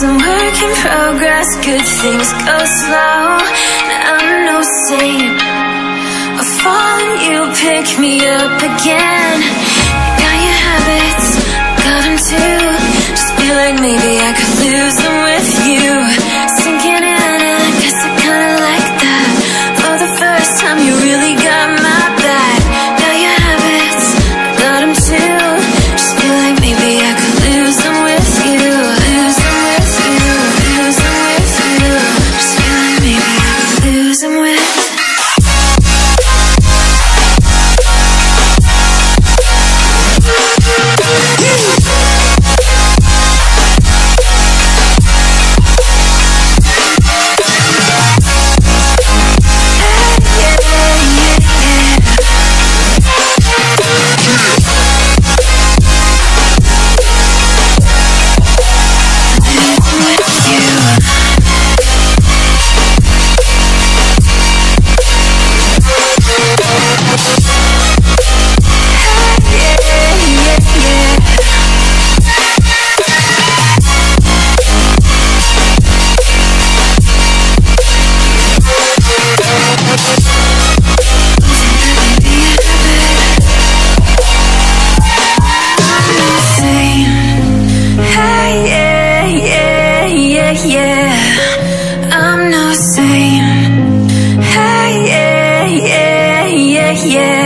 Making progress, good things go slow. I'm no saint. I fall and you pick me up again. You got your habits, got them too. Just feel like maybe I yeah, I'm no saint. Hey, yeah, yeah, yeah, yeah.